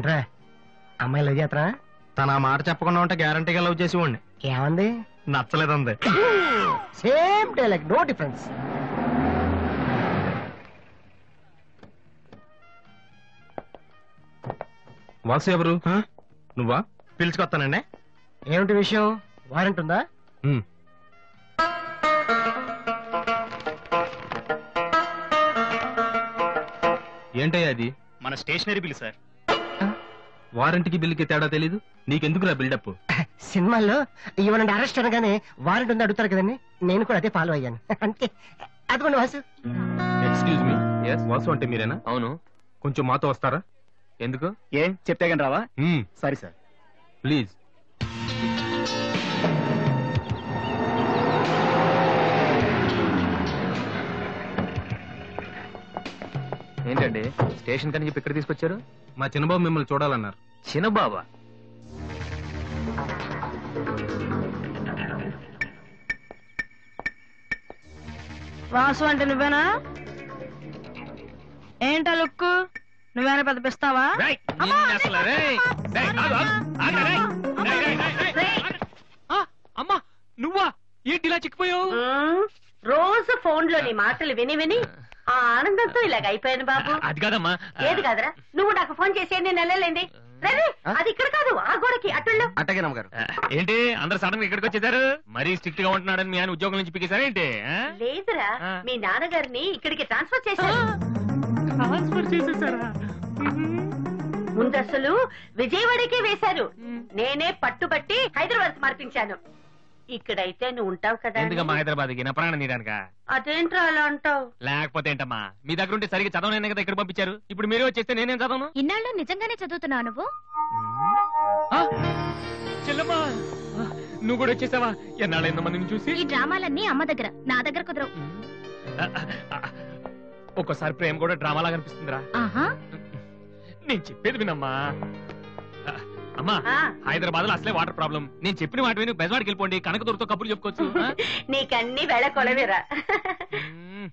ఏంట్రా? అమ్మాయి లవ్ చేస్తారా తన ఆ మాట చెప్పకుండా ఉంటే గ్యారంటీగా లవ్ చేసి ఉండి ఏమంది? నచ్చలేదంది. Same dialogue no difference Vasu ఎవరు? నువ్వా? పిలుచుకొస్తానండి ఏమిటి విషయం? వారెంట్ ఉందా. ఏంటయ్యా అది మన స్టేషనరీ బిల్ సార్. వారంటీకి బిల్లుకి తేడా తెలీదు? నీకెందుకురా బిల్డప్? సినిమాల్లో ఇవ్వనండి అరెస్ట్ అనగానే వారెంట్ ఉందా అడుగుతారు కదండి. నేను కూడా అదే ఫాలో అయ్యాను. అంతే. అదిగోండి వాసు. ఎక్స్క్యూజ్ మీ వాసు అంటే మీరేనా? అవును. కొంచెం మాతో వస్తారా? ఎందుకు? ఏ? చెప్తే కానీ రావా. సారీ సార్ ప్లీజ్ ఏంటండి? స్టేషన్ కని చెప్పి ఇక్కడ తీసుకొచ్చారు? మా చిన్నబాబు మిమ్మల్ని చూడాలన్నారు. చిన్నబాబా? వాసు అంటే నువ్వేనా? ఏంటా లుక్కు? నువ్వేనా పెద్ద పిస్తావా? అమ్మా నువ్వా? ఏంటి ఇలా చిక్కిపోయావు. రోజు ఫోన్లో నీ మాటలు విని విని ఆ ఆనందంతో ఇలాగ అయిపోయాను బాబు. అది కాదమ్మా. ఏది కాదురా? నువ్వు నాకు ఫోన్ చేసి ఎన్ని నెలలేంది? రేయ్, అది ఇక్కడ కాదు ఆ గోడకి అట్టుల్లో అట్టగే నమ్మగారు. ఏంటి? అందరు సడన్ ఇక్కడికి వచ్చేసారు? మరీ స్ట్రిక్ట్గా ఉంటున్నాడని మీ ఆయన ఉద్యోగం నుంచి పిగేశారా ఏంటి? లేదురా. మీ నాన్నగారిని ఇక్కడికి ట్రాన్స్ఫర్ చేశారు. ముందు అసలు విజయవాడకే వేశారు. నేనే పట్టుబట్టి హైదరాబాద్ మార్పించాను. ఇక్కడైతే నువ్వు ఉంటావు కదా. ఎందుకమ్మా హైదరాబాద్కి నా ప్రాణం నీడానిక అదేంట్రా అలా అంటావు? లేకపోతే ఏంటమ్మా? మీ దగ్గర ఉంటే సరిగ్గా చదవనైనా కదా ఇక్కడ పంపించారు? ఇప్పుడు మీరే వచ్చేస్తే నేనేం చదవను? ఇన్నాళ్ళు నిజంగానే చదువుతున్నావు నువ్వు? ఆ, చెల్లమ్మా! ఆ, నువ్వు కూడా వచ్చేసావా? ఎన్నాళ్ళైందో మందిని చూసి? ఈ డ్రామాలన్నీ అమ్మ దగ్గర నా దగ్గర కుదరవు. ఆ, ఒక్కోసారి ప్రేమ కూడా డ్రామాలా కనిపిస్తుందిరా ఆహా. నేను చెప్పేది వినమ్మా. అమ్మా హైదరాబాద్లో అసలే వాటర్ ప్రాబ్లం. నేను చెప్పిన మాట విని బెజవాడికి వెళ్ళిపోండి కనకదుర్తో కబుర్లు చెప్పుకోవచ్చు? నీకన్నీ వేళ కొలవేరా.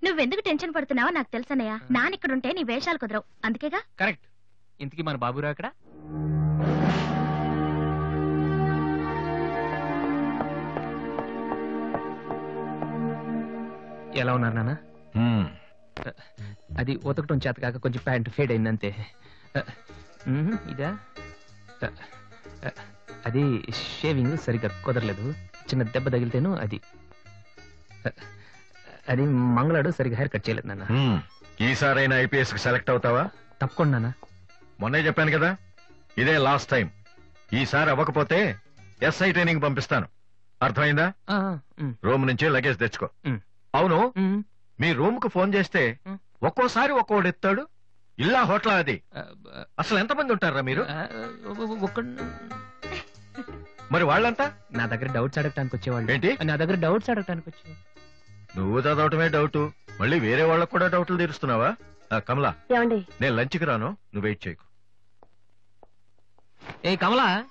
నువ్వెందుకు టెన్షన్ పడుతున్నావో నాకు తెలుసన్నయ్య. నానిక్కడుంటే నీ వేషాలు కుదరవు. అందుకేగా? కరెక్ట్. ఇంతకీ మన బాబురా అక్కడ? ఎలా ఉన్నారు నాన్న? అది ఉతకటం చేత కాక కొంచెం ప్యాంట్ ఫేడ్ అయింది అంతే మ్మ్, ఇదా? అది షేవింగ్ సరిగ్గా కుదరలేదు. చిన్న దెబ్బ తగిలితేను అది. అది మంగళాడు సరిగ్గా హెయిర్ కట్ చేయలేదు నాన్న. ఈసారైనా ఐపీఎస్కి సెలెక్ట్ అవుతావా? తప్పకుండా నాన్న. మొన్నే చెప్పాను కదా ఇదే లాస్ట్ టైం. ఈసారి అవ్వకపోతే ఎస్ఐ ట్రైనింగ్ పంపిస్తాను. అర్థమైందా? రూమ్ నుంచి లగేజ్ తెచ్చుకో. అవును మ్, రూమ్కు ఫోన్ చేస్తే. ఒక్కోసారి ఒక్కోడు ఎత్తాడు. ఇల్లా హోటల్ అది? అసలు ఎంతమంది ఉంటారా మీరు? మరి వాళ్ళంతా? నా దగ్గర డౌట్స్ అడగటానికి వచ్చేవాళ్ళు. ఏంటి? నా దగ్గర డౌట్స్ అడగటానికి వచ్చేవాళ్ళు. నువ్వు చదవటమే డౌట్. మళ్ళీ వేరే వాళ్ళకు కూడా డౌట్లు తీరుస్తున్నావా? ఆ, కమలా. ఏమండి? నేను లంచ్కి రాను. నువ్వు వెయిట్ చేయకు. ఏ కమలా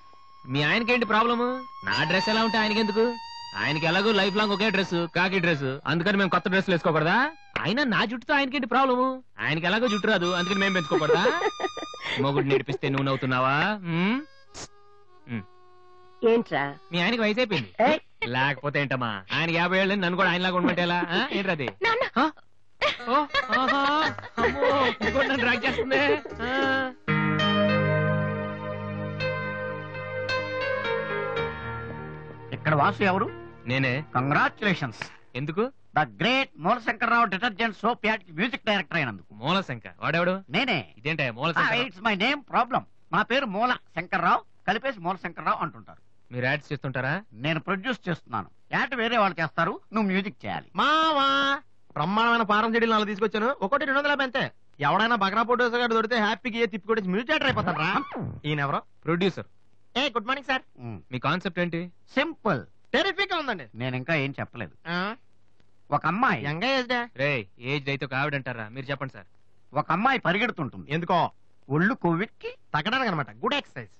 మీ ఆయనకేంటి ప్రాబ్లము? నా డ్రెస్ ఎలా ఉంటే ఆయనకి ఎందుకు ఆయనకి ఎలాగో లైఫ్ లాంగ్ ఒకే డ్రెస్ కాకి డ్రెస్ అందుకని మేము కొత్త డ్రెస్లు వేసుకోకూడదా? అయినా నా జుట్టుతో ఆయనకేంటి ప్రాబ్లము? ఆయనకి ఎలాగో జుట్టు రాదు అందుకని మేము పెంచుకోకూడదా? మొగుడు నేర్పిస్తే నువ్వు నవ్వుతున్నావా? ఉమ్? ఏంట్రా? మీ ఆయనకి వయసు అయిపోయింది. ఏయ్, లేకపోతే ఏంటమ్మా? ఆయన యాభై ఏళ్ళు నన్ను కూడా ఆయనలాగా ఉండమంటే ఎలా ఆ? ఏంటది నాన్న ఆ? ఓ, ఆహా, అమ్మో, ఇది కూడా నన్ను డ్రాగ్ చేస్తుంది. ఆ. ఇక్కడ వాసు ఎవరు? నేనే. కంగ్రాచులేషన్స్ ఎందుకు? The great Moolashankararao detergent soap ad music director అయినందుకు. మూలశంక వాడెవడు? నేనే. ఇదేంటే Moolashanka it's my name problem. నా పేరు మూల శంకర్రావు. కలిపేసి మూల శంకర్రావు అంటుంటారు. మీరు యాడ్స్ చేస్తుంటారా? నేను ప్రొడ్యూస్ చేస్తున్నాను. యాడ్ వేరే వాళ్ళు చేస్తారు. నువ్వు మ్యూజిక్ చేయాలి. మావా! బ్రహ్మాండమైన పారం చెడీలు నాలుగు తీసుకొచ్చాను. ఒకటి రెండు వందల యాభై అంతే. ఎవడైనా బగ్రా ఫోటోస్ గారు దొరికితే హ్యాపీగా ఏ తిప్పి కొట్టేసి మ్యూజిక్ డైరెక్టర్ అయిపోతాను రా. ఈయన ఎవరో ప్రొడ్యూసర్. ఏ గుడ్ మార్నింగ్ సార్. మీ కాన్సెప్ట్ ఏంటి? సింపుల్. టెరిఫిక్ ఉందండి. నేను ఇంకా ఏం చెప్పలేదు. ఒక అమ్మాయి. యంగ్ ఏజ్ డే రే ఏజ్ అయితే ఒక ఆవిడ అంటారా మీరు చెప్పండి సార్. ఒక అమ్మాయి పరిగెడుతుంటుంది. ఎందుకో? ఒళ్ళు కొవ్వెక్కి తగ్గడానికి అనమాట గుడ్ ఎక్సర్సైజ్.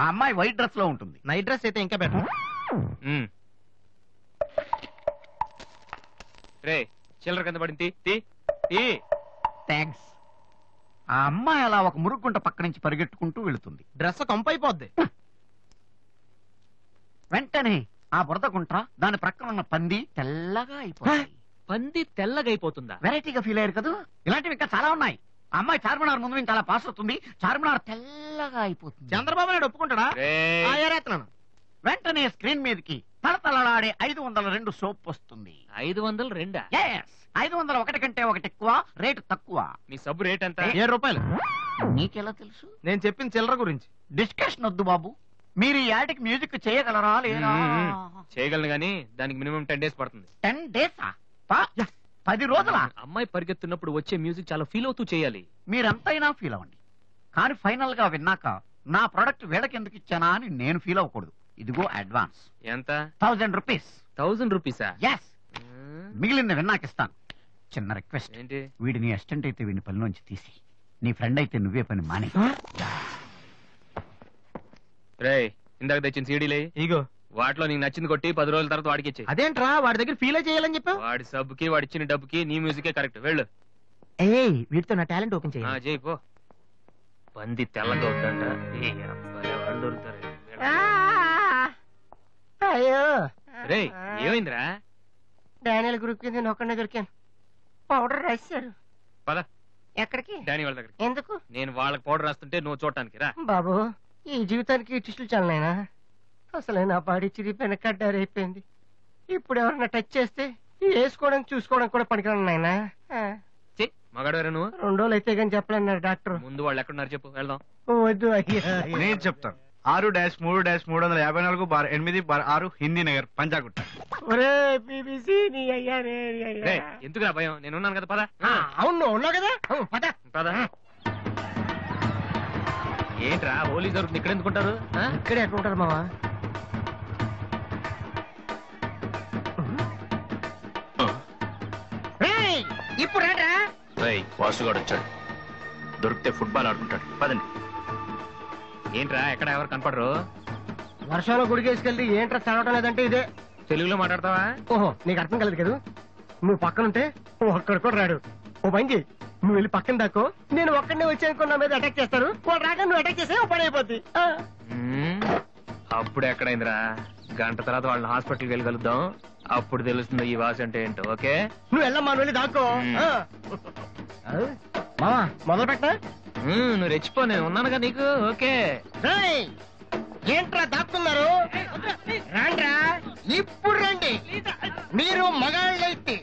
ఆ అమ్మాయి వైట్ డ్రెస్లో ఉంటుంది. నైట్ డ్రెస్ అయితే ఇంకా బెటర్. రే చిల్లర కింద పడింది. తీ, తీ తీ. థ్యాంక్స్ ఆ అమ్మాయి అలా ఒక మురుగుంట పక్క నుంచి పరిగెట్టుకుంటూ వెళుతుంది. డ్రెస్ కంపైపోద్ది. వెంటనే ఆ బురద గుంట దాని ప్రక్కన ఉన్న పంది తెల్లగా అయిపోయింది పంది తెల్లగైపోతుందా వెరైటీగా ఫీల్ అయ్యారు కదా? ఇలాంటివి ఇంకా చాలా ఉన్నాయి. ఆ అమ్మాయి చార్మినార్ ముందు నుంచి అలా పాస్ అవుతుంది. చార్మినార్ తెల్లగా అయిపోతుంది. చంద్రబాబు నాయుడు ఒప్పుకుంటాడా? ఆ, వెంటనే స్క్రీన్ మీదకి తలతలలాడే ఐదు వందల రెండు సోప్ వస్తుంది. ఐదు వందలు రెండా? ఐదు వందల ఒకటి కంటే ఒకటి ఎక్కువ రేటు తక్కువ. మీ సబ్బు రేట్ ఎంత? ఏడు రూపాయలు. నీకెలా తెలుసు? నేను చెప్పిన చిల్లర గురించి. డిస్కషన్ వద్దు బాబు. మీరు ఈ యాడ్కి మ్యూజిక్ చేయగలరా లేదా. చేయగలను గానీ దానికి మినిమం టెన్ డేస్ పడుతుంది. టెన్ డేసా పది రోజుల? అమ్మాయి పరిగెత్తున్నప్పుడు వచ్చే మ్యూజిక్ చాలా ఫీల్ అవుతూ చేయాలి. మీరంతైనా ఫీల్ అవ్వండి. కానీ ఫైనల్గా విన్నాక నా ప్రొడక్ట్ వీళ్ళకి ఎందుకు ఇచ్చానా అని నేను ఫీల్ అవ్వకూడదు. ఇదిగో అడ్వాన్స్. ఎంత? Thousand rupees. థౌజండ్ రూపీసా? ఎస్ మిగిలిన విన్నాక ఇస్తాను. చిన్న రిక్వెస్ట్. ఏంటి? వీడి నీ అసిస్టెంట్ అయితే వీడిని పనిలోంచి తీసి నీ ఫ్రెండ్ అయితే నువ్వే పని మానే రేయ్ ఇందాక తెచ్చిన సీడీలే ఇగో. వాటిలో నీకు నచ్చింది కొట్టి పది రోజుల తర్వాత వాడికి ఇచ్చే అదేంట్రా? వాడి దగ్గర ఫీల్ చేయాలని చెప్పావు? వాడి సబ్బుకి వాడి ఇచ్చిన డబ్బుకి నీ మ్యూజికే కరెక్ట్. వెళ్ళు. ఏయ్ వీటితో నా టాలెంట్ ఓపెన్ ఆ, చేయాలి చేయి పో. పంది తెల్లగా ఉందంట ఏ, అబ్బాయి, వాళ్ళు దొరుకుతారు. అయ్యో. రేయ్ ఏమైందిరా? డానియల్ గ్రూప్ కింద నేను ఒక్కడే దొరికాను. పౌడర్ రాశారు. పద. ఎక్కడికి? డానీ వాళ్ళ దగ్గరికి. ఎందుకు? నేను వాళ్ళకి పౌడర్ రాస్తుంటే నువ్వు చూడటానికి రా. బాబు ఈ జీవితానికి టిస్టులు చాలనైనా అసలే నా బాడీ చిరిగిపోయిన కడ్డారైపోయింది ఇప్పుడు ఎవరైనా టచ్ చేస్తే ఈ వేసుకోవడం చూసుకోవడం కూడా పనికిరాను నాయనా? ఆ, ఛీ, మగాడు నువ్వు? రెండు రోజులు అయితే కానీ చెప్పలేన్నారు డాక్టర్. ముందు వాళ్ళు ఎక్కడున్నారు చెప్పు వెళ్దాం. వద్దు అయ్యా. నేను చెప్తాను. ఆరు డాష్ మూడు డాష్ మూడు వందల యాభై నాలుగు బార్ ఎనిమిది బార్ ఆరు హిందీ నగర్ పంజాగుట్ట. ఒరే బీబీసీ నీ అయ్యా రే, నీ అయ్యా. రే ఎందుకురా భయం? నేను ఉన్నాను కదా పద. ఆ, అవును ఉన్నావు కదా? పద. పద. ఏంట్రా హోలీ జరుగుతుంది ఇక్కడ ఎందుకుంటారు ఆ? ఇక్కడే ఎక్కడ ఉంటారు మావా? ఇప్పుడు రా వాసుగాడు వచ్చాడు. దొరికితే ఫుట్బాల్ ఆడుకుంటాడు. పదండి. ఏంట్రా ఎక్కడ ఎవరు కనపడరు? వర్షంలో గుడికేసుకెళ్ళి ఏంట్రా చదవటం లేదంటే ఇదే? తెలుగులో మాట్లాడతావా? ఓహో నీకు అర్థం కలదు కదా? నువ్వు పక్కన ఉంటే ఒక్కడు కూడా రాడు. ఓ పని చెయ్యి నువ్వు వెళ్ళి పక్కన దాకో నేను ఒక్కడనే వచ్చి అనుకో నా మీద అటాక్ చేస్తారు వాడు రాక నువ్వు అటాక్ చేస్తే పని అయిపోద్ది ఆ. మ్మ్. అప్పుడు ఎక్కడైందిరా గంట తర్వాత వాళ్ళని హాస్పిటల్కి వెళ్ళి కలుద్దాం అప్పుడు తెలుస్తుంది ఈ వాసి అంటే ఏంటో ఓకే నువ్వు వెళ్ళమ్మా నువ్వు వెళ్ళి దాక్కో మ్. ఆ. ఆ? మావా మొదలు పెట్టా మ్మ్, నువ్వు రెచ్చిపో నేను ఉన్నానుగా నీకు ఓకే రేయ్! ఏంట్రా దాక్కున్నారు రాండ్రా ఇప్పుడు రండి మీరు మగాళ్ళైతే